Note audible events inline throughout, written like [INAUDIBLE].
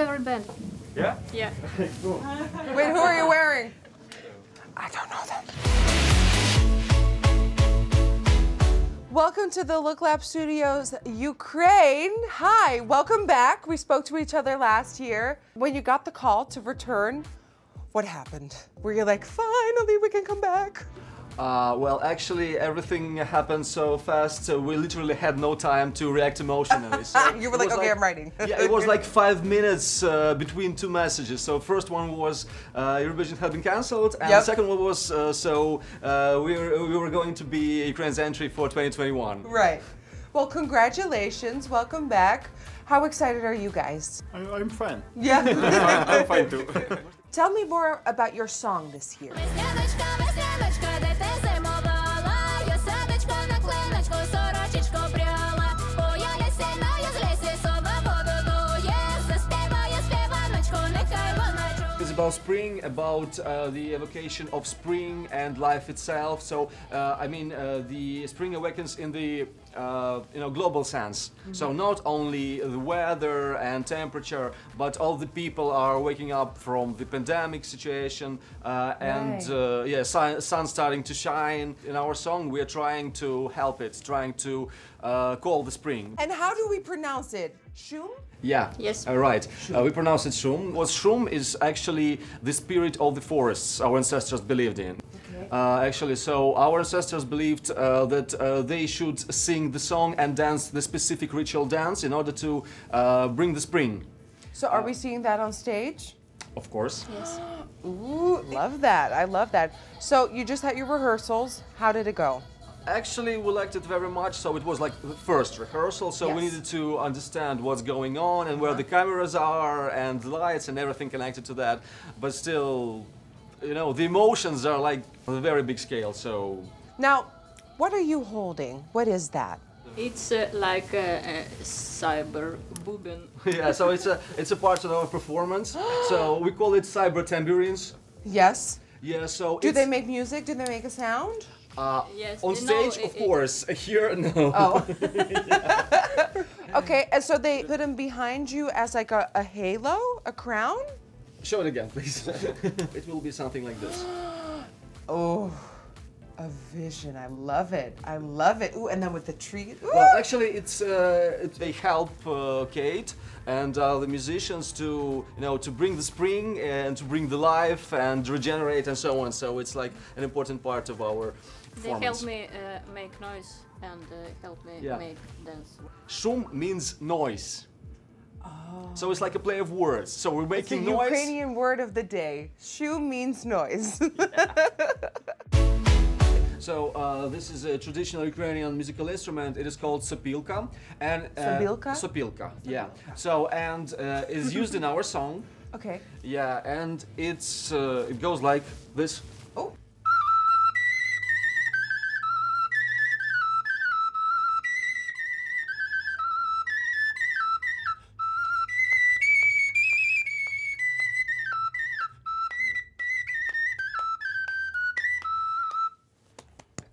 favorite band. Yeah? Yeah. [LAUGHS] Wait, who are you wearing? I don't know them. Welcome to the Look Lab Studios, Ukraine. Hi, welcome back. We spoke to each other last year. When you got the call to return, what happened? Were you like, finally, we can come back? Uh, well, actually, everything happened so fast, so we literally had no time to react emotionally. So [LAUGHS] You were like, was okay, I'm writing. [LAUGHS] yeah, it was like [LAUGHS] five minutes uh, between two messages. So first one was uh, Eurovision had been cancelled, and Yep. the second one was uh, so uh, we, were, we were going to be Ukraine's entry for 2021. Right. Well, congratulations. Welcome back. How excited are you guys? I, I'm fine. Yeah. I'm fine too. Tell me more about your song this year. About spring, about uh, the evocation of spring and life itself. So, uh, I mean, uh, the spring awakens in the uh, you know global sense. So not only the weather and temperature, but all the people are waking up from the pandemic situation, uh, and Right. uh, yeah, sun, sun starting to shine. In our song, we are trying to help it, trying to uh, call the spring. And how do we pronounce it? Shum? Yeah. Yes. Uh, right. Uh, we pronounce it Shum. What Shum is actually the spirit of the forests our ancestors believed in. Uh, actually, so our ancestors believed uh, that uh, they should sing the song and dance the specific ritual dance in order to uh, bring the spring. So are we seeing that on stage? Of course. Yes. [GASPS] Ooh, love that. I love that. So you just had your rehearsals. How did it go? Actually, we liked it very much. So it was like the first rehearsal. So we Yes. needed to understand what's going on and where the cameras are and lights and everything connected to that. But still, you know, the emotions are like on a very big scale. So Now, what are you holding? What is that? It's uh, like a, a cyber boobin. [LAUGHS] yeah, so it's a it's a part of our performance. [GASPS] so we call it cyber tambourines. Yes. Yeah. So Do it's, they make music? Do they make a sound? Uh, Yes, on stage? of it- it- course. [LAUGHS] Here, no. Oh. [LAUGHS] [LAUGHS] okay, and so they put them behind you as like a, a halo, a crown? Show it again, please. it will be something like this. [GASPS] Oh, a vision. I love it. I love it. Ooh, and then with the tree. Ooh. Well, actually, it's uh, it, they help uh, Kate and uh, the musicians to you know to bring the spring and to bring the life and regenerate and so on. So it's like an important part of our They help me uh, make noise and uh, help me Yeah. make dance. Shum means noise. Oh. So it's like a play of words. So we're Oh. It's the noise. Ukrainian word of the day. Shum means noise. [LAUGHS] So uh, this is a traditional Ukrainian musical instrument. It is called sopilka. And uh, Sopilka? Sopilka. Yeah. So and uh, is used in our song. [LAUGHS] okay. Yeah, and it's uh, it goes like this. Oh.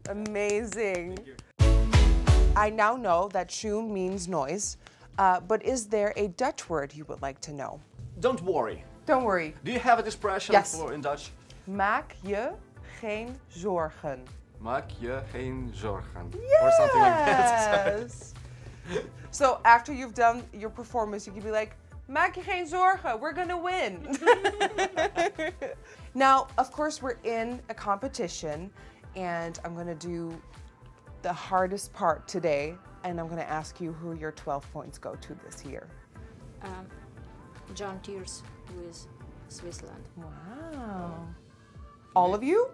Amazing. I now know that shum means noise, uh, but is there a Dutch word you would like to know? Don't worry. Don't worry. Do you have an expression Yes. for in Dutch? Maak je geen zorgen. Maak je geen zorgen. Or something like that. [LAUGHS] Yes. so after you've done your performance, you can be like, maak je geen zorgen, we're gonna win. [LAUGHS] now, of course, we're in a competition, and I'm gonna do the hardest part today, and I'm gonna ask you who your 12 points go to this year. Um, Gjon Tears with Switzerland. Wow. All of you?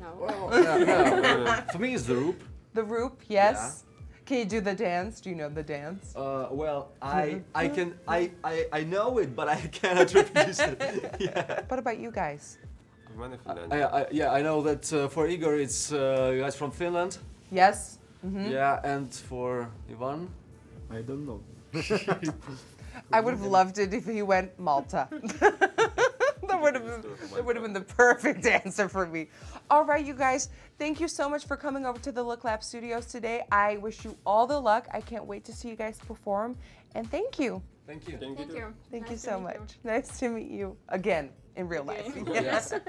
No. [LAUGHS] Yeah, yeah, uh, for me, it's the Roop. The Roop, yes. Can you do the dance? Do you know the dance? Uh, well, I [LAUGHS] I can I, I I know it, but I [LAUGHS] cannot reproduce it. yeah. What about you guys? Yeah, I know that uh, for Igor it's uh, guys from Finland. Yes. Mm -hmm. Yeah, and for Ivan? I don't know. [LAUGHS] I would have loved it if he went Malta. [LAUGHS] that would have been, that would have been the perfect answer for me. All right, you guys, thank you so much for coming over to the Look Lab Studios today. I wish you all the luck. I can't wait to see you guys perform, and thank you. Thank you. Thank you. Thank you, thank you so much. You. [LAUGHS] Nice to meet you again in real life. [LAUGHS] Yes. [LAUGHS]